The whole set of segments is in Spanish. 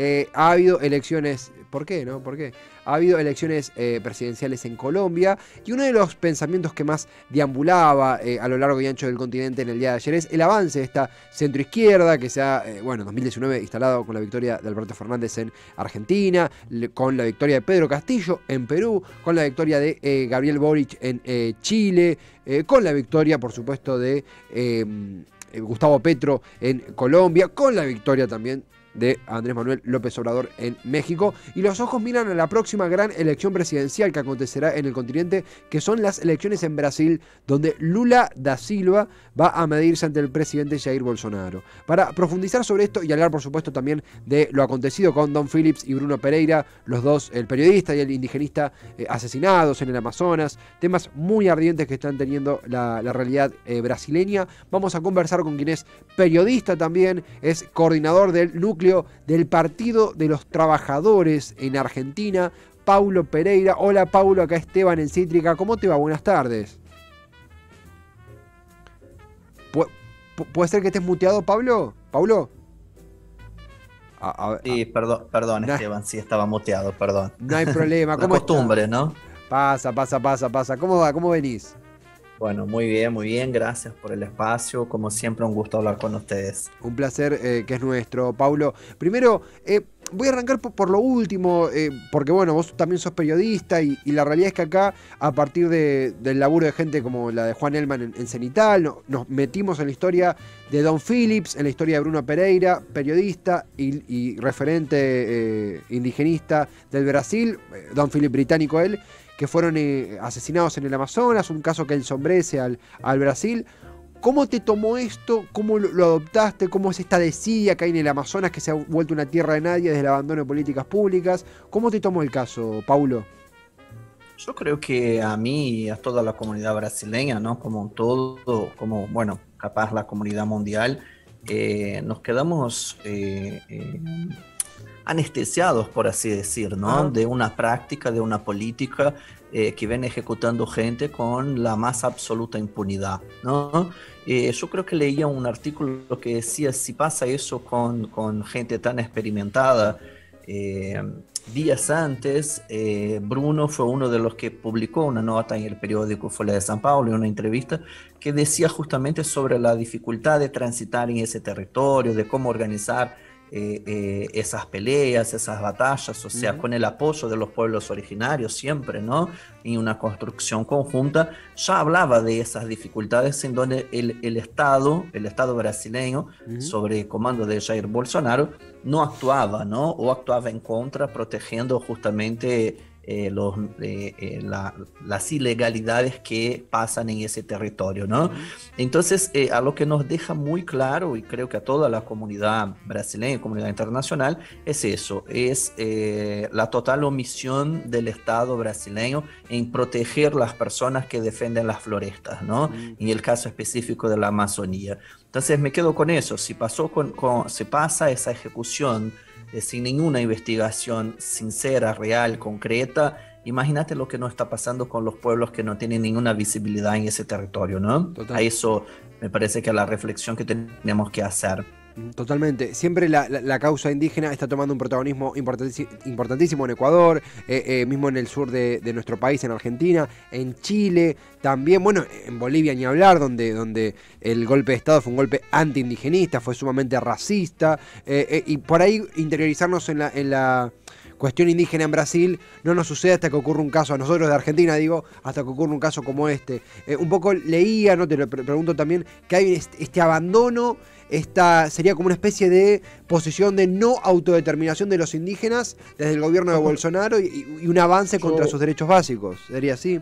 eh, ha habido elecciones ¿Por qué? No? ¿Por qué? Ha habido elecciones eh, presidenciales en Colombia y uno de los pensamientos que más deambulaba eh, a lo largo y ancho del continente en el día de ayer es el avance de esta centroizquierda que se ha, bueno, en 2019 instalado con la victoria de Alberto Fernández en Argentina, con la victoria de Pedro Castillo en Perú, con la victoria de Gabriel Boric en Chile, con la victoria, por supuesto, de Gustavo Petro en Colombia, con la victoria también de Andrés Manuel López Obrador en México. Y los ojos miran a la próxima gran elección presidencial que acontecerá en el continente, que son las elecciones en Brasil, donde Lula da Silva va a medirse ante el presidente Jair Bolsonaro. Para profundizar sobre esto y hablar, por supuesto, también de lo acontecido con Don Phillips y Bruno Pereira, los dos, el periodista y el indigenista eh, asesinados en el Amazonas, temas muy ardientes que están teniendo la, realidad eh, brasileña. Vamos a conversar con quien es periodista también, es coordinador del núcleo del Partido de los Trabajadores en Argentina, Paulo Pereira. Hola Paulo, acá Esteban en Cítrica. ¿Cómo te va? Buenas tardes. ¿Puede ser que estés muteado, Pablo? ¿Pablo? sí, perdón, perdón Esteban, sí estaba muteado, perdón. No hay problema. ¿Cómo costumbre, ¿no? Pasa, pasa, pasa, pasa. ¿Cómo va? ¿Cómo venís? Bueno, muy bien, muy bien. Gracias por el espacio. Como siempre, un gusto hablar con ustedes. Un placer eh, que es nuestro, Paulo. Primero, eh, voy a arrancar por, lo último, eh, porque bueno, vos también sos periodista y, la realidad es que acá, a partir del laburo de gente como la de Juan Elman en, Cenital, nos metimos en la historia de Don Phillips, en la historia de Bruno Pereira, periodista y, referente indigenista del Brasil, Don Philip británico él que fueron eh, asesinados en el Amazonas, un caso que ensombrece al, al Brasil. ¿Cómo te tomó esto? ¿Cómo lo, adoptaste? ¿Cómo es esta desidia que hay en el Amazonas que se ha vuelto una tierra de nadie desde el abandono de políticas públicas? ¿Cómo te tomó el caso, Paulo? Yo creo que a mí y a toda la comunidad brasileña, ¿no? Como todo, como, bueno, capaz la comunidad mundial, eh, nos quedamos eh, anestesiados, por así decir, ¿no? De una práctica, de una política eh, que ven ejecutando gente con la más absoluta impunidad, ¿no? Eh, yo creo que leía un artículo que decía, si pasa eso con, con gente tan experimentada, eh, días antes, Bruno fue uno de los que publicó una nota en el periódico Folia de San Paulo, en una entrevista, que decía justamente sobre la dificultad de transitar en ese territorio, de cómo organizar eh, eh, esas peleas, esas batallas, o sea, con el apoyo de los pueblos originarios siempre, ¿no? Y una construcción conjunta, ya hablaba de esas dificultades en donde el, el Estado, el Estado brasileño, sobre comando de Jair Bolsonaro, no actuaba, ¿no? O actuaba en contra, protegiendo justamente eh, los, eh, eh, las ilegalidades que pasan en ese territorio, ¿no? Entonces, a lo que nos deja muy claro, y creo que a toda la comunidad brasileña, comunidad internacional, es eso, es la total omisión del Estado brasileño en proteger las personas que defienden las florestas, ¿no? En el caso específico de la Amazonía. Entonces, me quedo con eso, si pasó con, con se pasa esa ejecución, eh, sin ninguna investigación sincera, real, concreta, imagínate lo que nos está pasando con los pueblos que no tienen ninguna visibilidad en ese territorio, ¿no? A eso me parece que es la reflexión que tenemos que hacer. Totalmente. Siempre la, causa indígena está tomando un protagonismo importantísimo en Ecuador, eh, eh, mismo en el sur de, nuestro país, en Argentina, en Chile, también, bueno, en Bolivia ni hablar, donde, donde el golpe de Estado fue un golpe anti-indigenista, fue sumamente racista, eh, y por ahí interiorizarnos en la, en la cuestión indígena en Brasil no nos sucede hasta que ocurre un caso, a nosotros de Argentina digo, hasta que ocurre un caso como este. un poco leía, no te lo pregunto también, que hay este abandono esta sería como una especie de posición de no autodeterminación de los indígenas desde el gobierno de Bolsonaro y, un avance contra sus derechos básicos. ¿Sería así?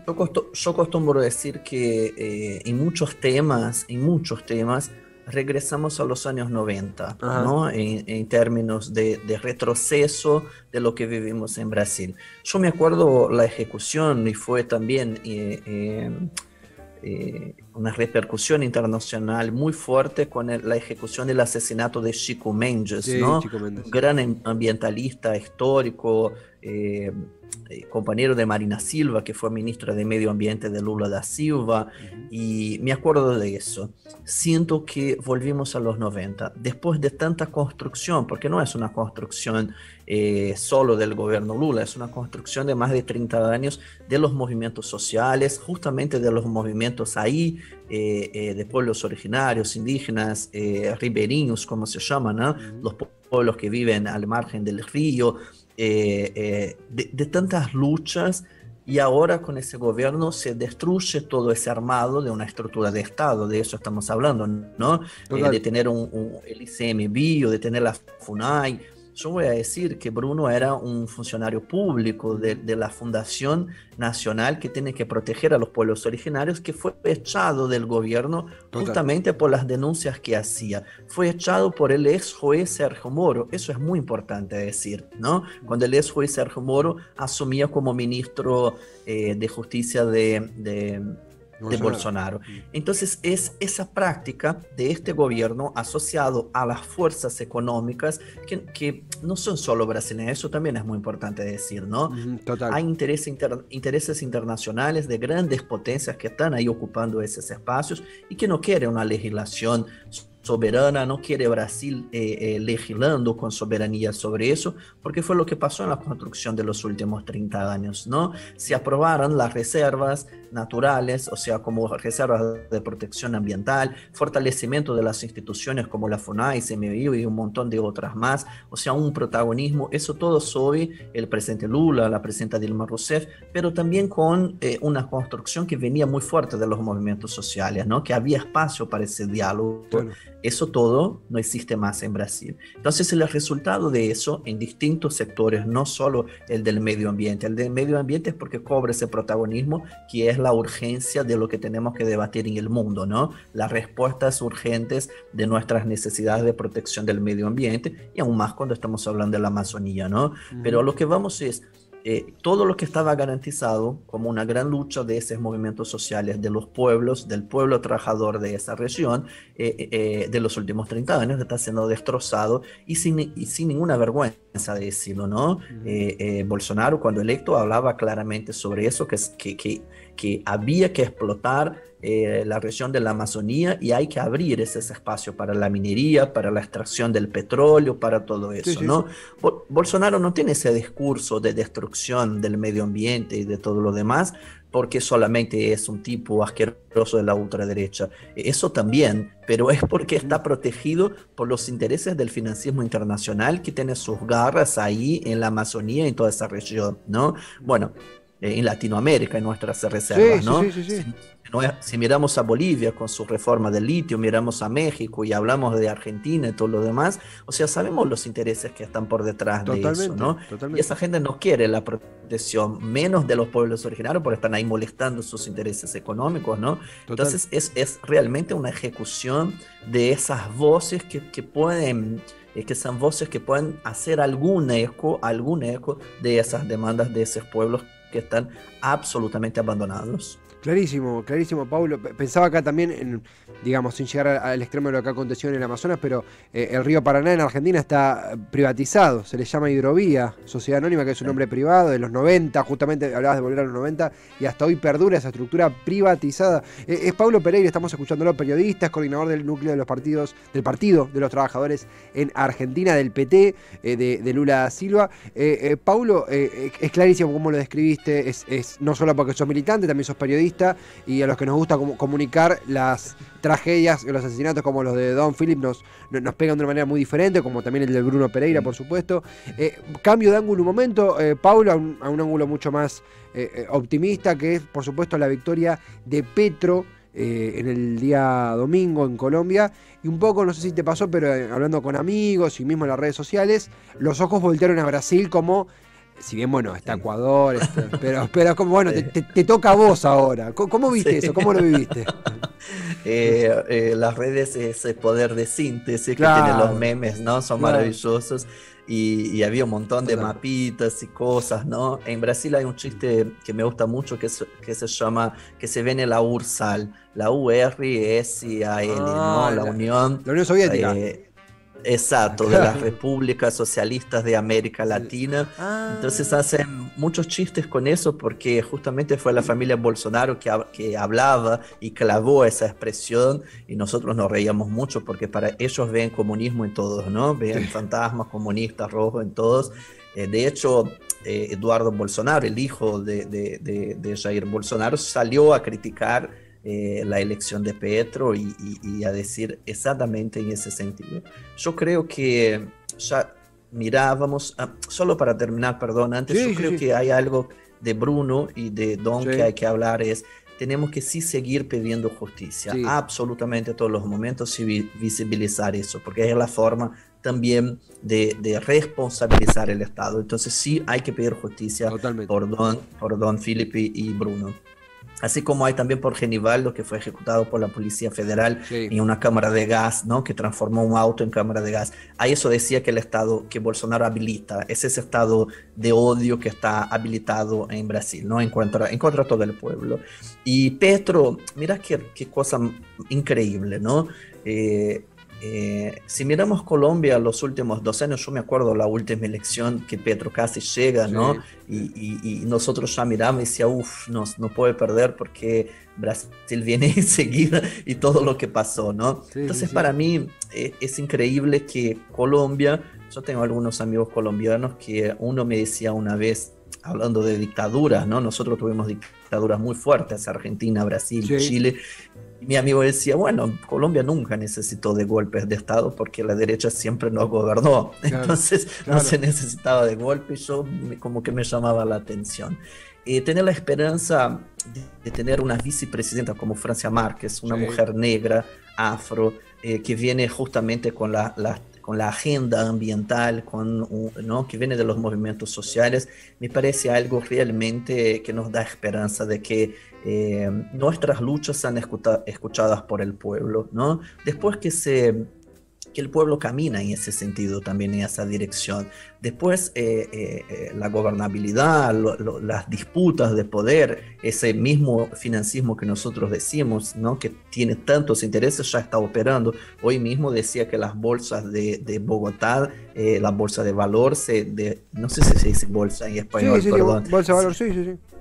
Yo, acostumbro decir que eh, en muchos temas, en muchos temas, regresamos a los años 90, ¿no? En, términos de, retroceso de lo que vivimos en Brasil. Yo me acuerdo la ejecución y fue también eh, eh, eh, una repercusión internacional muy fuerte con la ejecución del asesinato de Chico Mendes, ¿no? un gran ambientalista histórico, eh, eh, compañero de Marina Silva, que fue ministra de Medio Ambiente de Lula da Silva, y me acuerdo de eso. Siento que volvimos a los 90, después de tanta construcción, porque no es una construcción eh, solo del gobierno Lula, es una construcción de más de 30 años de los movimientos sociales, justamente de los movimientos ahí, eh, de pueblos originarios, indígenas, ribereños, como se llaman, los pueblos que viven al margen del río, eh, eh, de, tantas luchas y ahora con ese gobierno se destruye todo ese armado de una estructura de Estado, de eso estamos hablando, ¿no? Eh, de tener un, un, el ICMBio, de tener la FUNAI, yo voy a decir que Bruno era un funcionario público de, la Fundación Nacional que tiene que proteger a los pueblos originarios, que fue echado del gobierno justamente por las denuncias que hacía. Fue echado por el ex juez Sergio Moro. Eso es muy importante decir, ¿no? Cuando el ex juez Sergio Moro asumía como ministro eh, de Justicia de de Bolsonaro. Mm. Entonces es esa práctica de este gobierno asociado a las fuerzas económicas que, que no son solo brasileñas, eso también es muy importante decir, ¿no? Total. Hay intereses internacionales de grandes potencias que están ahí ocupando esos espacios y que no quieren una legislación soberana, no quiere Brasil eh, eh, legislando con soberanía sobre eso, porque fue lo que pasó en la construcción de los últimos 30 años, ¿no? Se aprobaron las reservas naturales, o sea, como reservas de protección ambiental, fortalecimiento de las instituciones como la FUNAI, CMBio y un montón de otras más, o sea, un protagonismo, eso todo sobre el presidente Lula, la presidenta Dilma Rousseff, pero también con eh, una construcción que venía muy fuerte de los movimientos sociales, ¿no? Que había espacio para ese diálogo. Eso todo no existe más en Brasil. Entonces el resultado de eso en distintos sectores, no solo el del medio ambiente, el del medio ambiente es porque cobra ese protagonismo que es la urgencia de lo que tenemos que debatir en el mundo, ¿no? Las respuestas urgentes de nuestras necesidades de protección del medio ambiente y aún más cuando estamos hablando de la Amazonía, ¿no? Pero lo que vamos es eh, todo lo que estaba garantizado como una gran lucha de esos movimientos sociales de los pueblos, del pueblo trabajador de esa región, eh, eh, de los últimos 30 años, está siendo destrozado y sin, y sin ninguna vergüenza de decirlo, ¿no? Bolsonaro, cuando electo, hablaba claramente sobre eso, que, que, que, que había que explotar eh, la región de la Amazonía y hay que abrir ese, espacio para la minería, para la extracción del petróleo, para todo eso, ¿no? Bolsonaro no tiene ese discurso de destrucción del medio ambiente y de todo lo demás porque solamente es un tipo asqueroso de la ultraderecha. Eso también, pero es porque está protegido por los intereses del financismo internacional que tiene sus garras ahí en la Amazonía y en toda esa región, ¿no? Bueno, en Latinoamérica, en nuestras reservas, ¿no? Sí, sí, si miramos a Bolivia con su reforma del litio, miramos a México y hablamos de Argentina y todo lo demás, o sea, sabemos los intereses que están por detrás de eso, ¿no? Y esa gente no quiere la protección, menos de los pueblos originarios, porque están ahí molestando sus intereses económicos, ¿no? Entonces es, es, realmente una ejecución de esas voces que, que pueden eh, que son voces que pueden hacer algún eco, algún eco de esas demandas de esos pueblos que están absolutamente abandonados. Clarísimo, clarísimo, Paulo. Pensaba acá también, en, digamos, sin llegar al extremo de lo que aconteció en el Amazonas, pero eh, el río Paraná en Argentina está privatizado, se le llama Hidrovía, Sociedad Anónima, que es un nombre privado, de los 90, justamente hablabas de volver a los 90, y hasta hoy perdura esa estructura privatizada. Eh, es Paulo Pereira, estamos escuchándolo, periodista, es coordinador del núcleo de los partidos, del Partido de los Trabajadores en Argentina, del PT, eh, de, Lula Silva. Paulo, es clarísimo cómo lo describiste, es, es no solo porque sos militante, también sos periodista y a los que nos gusta comunicar las tragedias, los asesinatos como los de Don Philip nos, nos pegan de una manera muy diferente, como también el de Bruno Pereira, por supuesto. Eh, cambio de ángulo un momento, eh, Paulo, a un, ángulo mucho más eh, optimista, que es, por supuesto, la victoria de Petro. en el día domingo en Colombia. Y un poco, no sé si te pasó, pero hablando con amigos y mismo en las redes sociales, los ojos voltearon a Brasil como si bien bueno, está Ecuador, este, pero, pero como bueno, te, toca a vos ahora. ¿Cómo, viste eso? ¿Cómo lo viviste? Eh, eh, las redes, ese poder de síntesis que tienen los memes, ¿no? Son maravillosos. Y, había un montón de mapitas y cosas, ¿no? En Brasil hay un chiste que me gusta mucho que, que se llama, que se viene la URSAL, la U-R-S-A-L, ¿no? Ah, la, Unión. La Unión Soviética. Eh, exacto, de las repúblicas socialistas de América Latina. Ah. Entonces hacen muchos chistes con eso porque justamente fue la familia Bolsonaro que, que hablaba y clavó esa expresión y nosotros nos reíamos mucho porque para ellos ven comunismo en todos, ¿no? Ven fantasmas comunistas rojos en todos. Eh, de hecho, eh, Eduardo Bolsonaro, el hijo de, de, de Jair Bolsonaro, salió a criticar eh, la elección de Petro y, a decir exactamente en ese sentido. Yo creo que ya mirábamos, ah, solo para terminar, perdón, antes yo creo que hay algo de Bruno y de Don que hay que hablar es tenemos que sí seguir pidiendo justicia, absolutamente todos los momentos y visibilizar eso, porque es la forma también de, de, responsabilizar el Estado. Entonces sí hay que pedir justicia por Don, por Don Felipe y Bruno así como hay también por Genivaldo, que fue ejecutado por la Policía Federal en una cámara de gas, ¿no? que transformó un auto en cámara de gas. Ahí eso decía que el Estado, que Bolsonaro habilita, es ese estado de odio que está habilitado en Brasil, ¿no? en, contra, en contra de todo el pueblo. Y Petro, mira qué, qué cosa increíble, ¿no? Eh, eh, si miramos Colombia los últimos dos años, yo me acuerdo la última elección que Petro casi llega, ¿no? Y, nosotros ya miramos y decía, uff, no, no puede perder porque Brasil viene enseguida y todo lo que pasó, ¿no? Entonces para mí eh, es increíble que Colombia, yo tengo algunos amigos colombianos que uno me decía una vez, hablando de dictaduras, ¿no? Nosotros tuvimos dictaduras muy fuertes, Argentina, Brasil, Chile, mi amigo decía, bueno, Colombia nunca necesitó de golpes de Estado porque la derecha siempre nos gobernó. Entonces no se necesitaba de golpes. Yo como que me llamaba la atención. Eh, tener la esperanza de, tener una vicepresidenta como Francia Márquez, una mujer negra, afro, eh, que viene justamente con la, la con la agenda ambiental, con, ¿no? que viene de los movimientos sociales, me parece algo realmente que nos da esperanza de que eh, nuestras luchas sean escuchadas por el pueblo. ¿no? Después que se que el pueblo camina en ese sentido, también en esa dirección. Después, eh, eh, eh, la gobernabilidad, las disputas de poder, ese mismo financismo que nosotros decimos, ¿no? que tiene tantos intereses, ya está operando. Hoy mismo decía que las bolsas de, de Bogotá, la bolsa de valor, se de, no sé si se dice bolsa en español, sí, sí, perdón. bolsa de valor, sí, sí, sí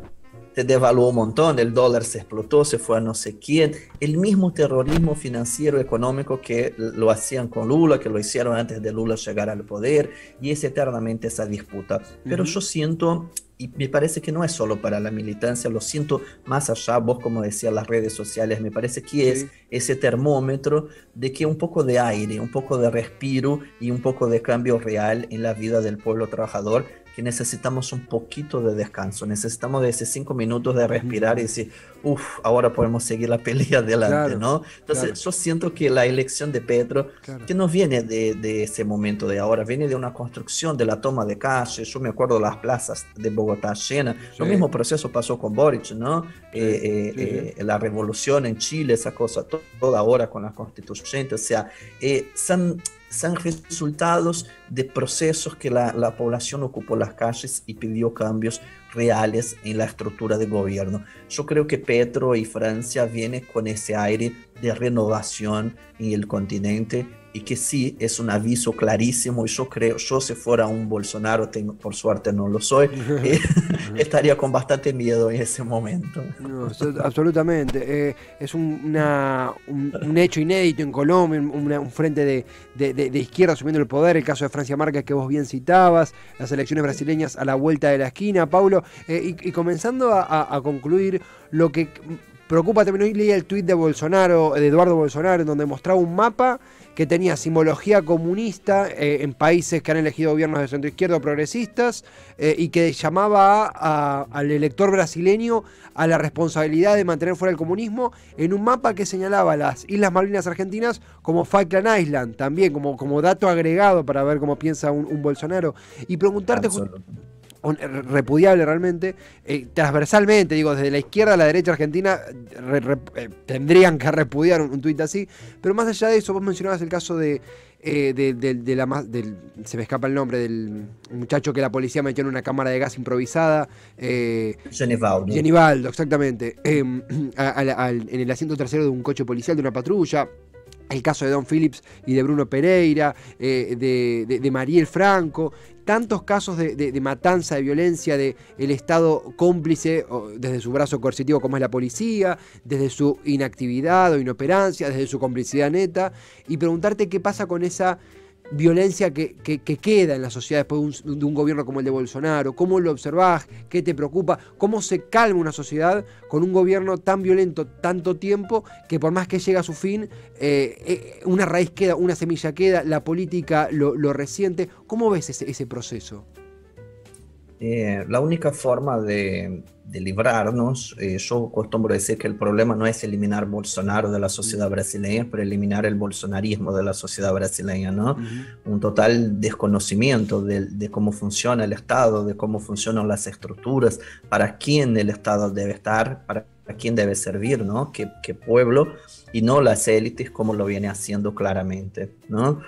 se devaluó un montón, el dólar se explotó, se fue a no sé quién, el mismo terrorismo financiero económico que lo hacían con Lula, que lo hicieron antes de Lula llegar al poder, y es eternamente esa disputa. Pero yo siento, y me parece que no es solo para la militancia, lo siento más allá, vos como decías, las redes sociales, me parece que es ese termómetro de que un poco de aire, un poco de respiro y un poco de cambio real en la vida del pueblo trabajador que necesitamos un poquito de descanso, necesitamos de esos cinco minutos de respirar y decir, uff, ahora podemos seguir la pelea adelante, ¿no? Entonces yo siento que la elección de Petro, que no viene de, de, ese momento de ahora, viene de una construcción, de la toma de calles, yo me acuerdo las plazas de Bogotá llenas, lo mismo proceso pasó con Boric, ¿no? Eh, eh, eh, la revolución en Chile, esa cosa, toda ahora con la constituyente, o sea, son son resultados de procesos que la, la, población ocupó las calles y pidió cambios reales en la estructura de gobierno. Yo creo que Petro y Francia vienen con ese aire de renovación en el continente y que sí es un aviso clarísimo y yo creo, yo si fuera un Bolsonaro, tengo, por suerte no lo soy, eh, estaría con bastante miedo en ese momento. absolutamente, eh, es un, una, un, hecho inédito en Colombia, un, frente de, de, de, izquierda asumiendo el poder, el caso de Francia Márquez que vos bien citabas, las elecciones brasileñas a la vuelta de la esquina, Paulo, eh, y, comenzando a, a concluir lo que preocupa también hoy leía el tuit de Bolsonaro, de Eduardo Bolsonaro, en donde mostraba un mapa que tenía simbología comunista eh, en países que han elegido gobiernos de centro izquierdo progresistas eh, y que llamaba al elector brasileño a la responsabilidad de mantener fuera el comunismo en un mapa que señalaba las Islas Malvinas Argentinas como Falkland Island, también como, como dato agregado para ver cómo piensa un, Bolsonaro. Y preguntarte repudiable realmente, eh, transversalmente, digo, desde la izquierda a la derecha argentina eh, tendrían que repudiar un, tuit así, pero más allá de eso, vos mencionabas el caso de, eh, de, la del, se me escapa el nombre del muchacho que la policía metió en una cámara de gas improvisada. Eh, Genivaldo. exactamente. Em, en el asiento trasero de un coche policial, de una patrulla. el caso de Don Phillips y de Bruno Pereira, eh, de, Mariel Franco, tantos casos de, matanza, de violencia, de el Estado cómplice desde su brazo coercitivo como es la policía, desde su inactividad o inoperancia, desde su complicidad neta, y preguntarte qué pasa con esa violencia que, queda en la sociedad después de un, gobierno como el de Bolsonaro? ¿Cómo lo observás? ¿Qué te preocupa? ¿Cómo se calma una sociedad con un gobierno tan violento tanto tiempo que por más que llega a su fin, eh, eh, una raíz queda, una semilla queda, la política lo, resiente? ¿Cómo ves ese proceso? Eh, la única forma de, librarnos, eh, yo acostumbro decir que el problema no es eliminar Bolsonaro de la sociedad brasileña, pero eliminar el bolsonarismo de la sociedad brasileña, ¿no? Un total desconocimiento de, cómo funciona el Estado, de cómo funcionan las estructuras, para quién el Estado debe estar, para quién debe servir, ¿no? ¿Qué, pueblo? Y no las élites como lo viene haciendo claramente, ¿no?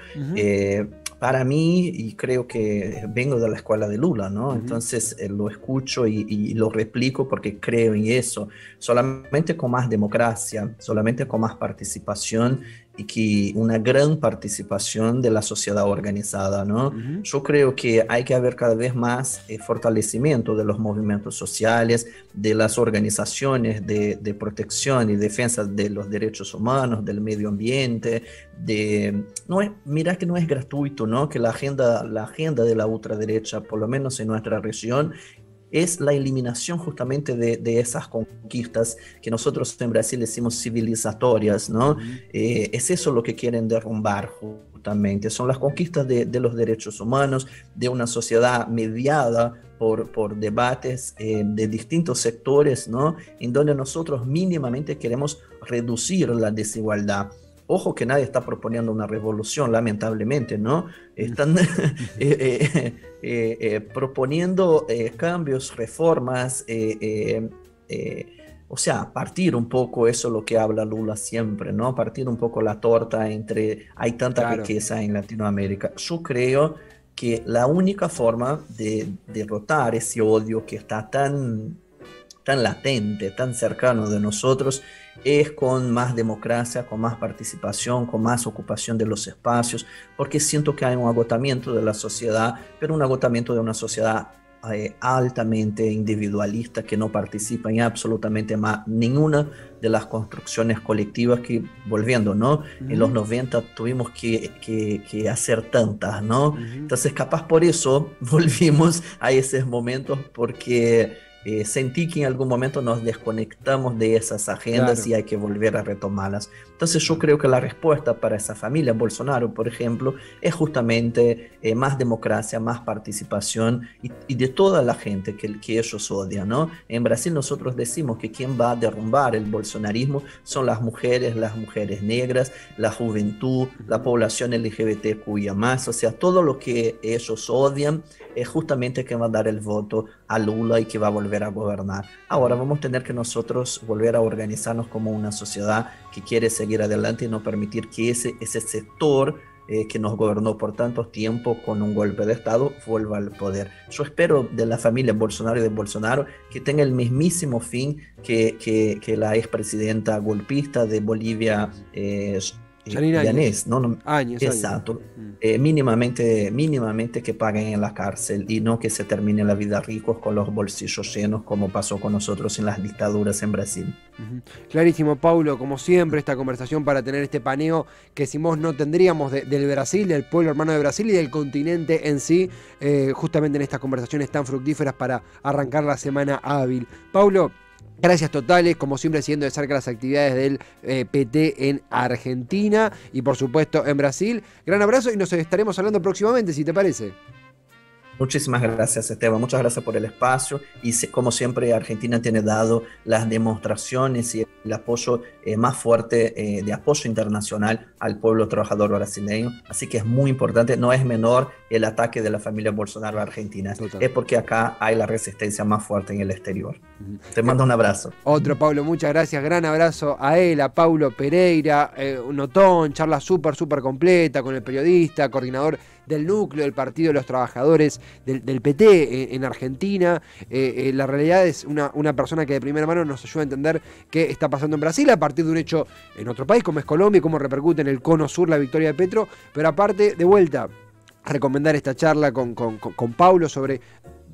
Para mí, y creo que vengo de la escuela de Lula, ¿no? Entonces eh, lo escucho y, lo replico porque creo en eso. Solamente con más democracia, solamente con más participación y que una gran participación de la sociedad organizada, ¿no? Yo creo que hay que haber cada vez más eh, fortalecimiento de los movimientos sociales, de las organizaciones de, de, protección y defensa de los derechos humanos, del medio ambiente, de... No es, mira que no es gratuito, ¿no? Que la agenda, la agenda de la ultraderecha, por lo menos en nuestra región, es la eliminación justamente de, esas conquistas que nosotros en Brasil decimos civilizatorias, ¿no? Eh, es eso lo que quieren derrumbar justamente, son las conquistas de, los derechos humanos, de una sociedad mediada por, por debates eh, de distintos sectores, ¿no? En donde nosotros mínimamente queremos reducir la desigualdad. Ojo que nadie está proponiendo una revolución, lamentablemente, ¿no? Están eh, eh, eh, proponiendo cambios, reformas, o sea, partir un poco eso lo que habla Lula siempre, ¿no? Partir un poco la torta entre, hay tanta riqueza en Latinoamérica. Yo creo que la única forma de derrotar ese odio que está tan, tan latente, tan cercano de nosotros, es con más democracia, con más participación, con más ocupación de los espacios, porque siento que hay un agotamiento de la sociedad, pero un agotamiento de una sociedad eh, altamente individualista que no participa en absolutamente más ninguna de las construcciones colectivas que, volviendo, ¿no? En los 90 tuvimos que, que, hacer tantas, ¿no? Entonces, capaz por eso volvimos a esos momentos porque eh, sentí que en algún momento nos desconectamos de esas agendas y hay que volver a retomarlas. Entonces yo creo que la respuesta para esa familia, Bolsonaro, por ejemplo, es justamente eh, más democracia, más participación y, de toda la gente que, que ellos odian. ¿no? En Brasil nosotros decimos que quien va a derrumbar el bolsonarismo son las mujeres, las mujeres negras, la juventud, la población LGBTQIA+, o sea, todo lo que ellos odian es justamente quien va a dar el voto a Lula y que va a volver a gobernar. Ahora vamos a tener que nosotros volver a organizarnos como una sociedad que quiere seguir adelante y no permitir que ese, ese sector eh, que nos gobernó por tanto tiempo con un golpe de Estado vuelva al poder. Yo espero de la familia Bolsonaro y de Bolsonaro que tenga el mismísimo fin que, que, que la expresidenta golpista de Bolivia. Eh, Yanés, ¿no? no exacto. Mm. Eh, mínimamente, mínimamente que paguen en la cárcel y no que se termine la vida ricos con los bolsillos llenos como pasó con nosotros en las dictaduras en Brasil. Clarísimo, Paulo, como siempre, esta conversación para tener este paneo que si vos no tendríamos del Brasil, del pueblo hermano de Brasil y del continente en sí, eh, justamente en estas conversaciones tan fructíferas para arrancar la semana hábil. Paulo, Gracias totales, como siempre, siguiendo de cerca las actividades del eh, PT en Argentina y por supuesto en Brasil. Gran abrazo y nos estaremos hablando próximamente, si te parece. Muchísimas gracias, Esteban. Muchas gracias por el espacio. Y como siempre, Argentina tiene dado las demostraciones y el apoyo eh, más fuerte eh, de apoyo internacional al pueblo trabajador brasileño. Así que es muy importante, no es menor el ataque de la familia Bolsonaro a Argentina. Es porque acá hay la resistencia más fuerte en el exterior. Te mando un abrazo. Otro, Pablo, muchas gracias. Gran abrazo a él, a Paulo Pereira. Eh, un notón, charla súper, súper completa con el periodista, coordinador del núcleo del Partido de los Trabajadores del, PT en, Argentina. la realidad es una, una persona que de primera mano nos ayuda a entender qué está pasando en Brasil a partir de un hecho en otro país como es Colombia y cómo repercute en el cono sur la victoria de Petro. Pero aparte, de vuelta, recomendar esta charla con, con, con Paulo sobre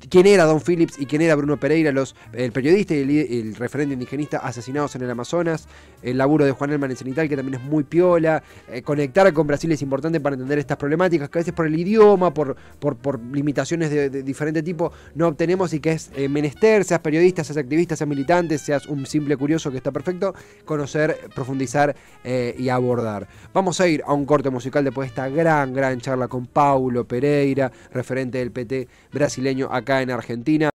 quién era Don Phillips y quién era Bruno Pereira, el periodista y el, referente indigenista asesinados en el Amazonas, el laburo de Juan Elman en Cenital, que también es muy piola, eh, conectar con Brasil es importante para entender estas problemáticas que a veces por el idioma, por, por, limitaciones de, diferente tipo, no obtenemos y que es eh, menester, seas periodista, seas activista, seas militante, seas un simple curioso que está perfecto, conocer, profundizar eh, y abordar. Vamos a ir a un corte musical después de esta gran, gran charla con Paulo Pereira, referente del PT brasileño acá en Argentina.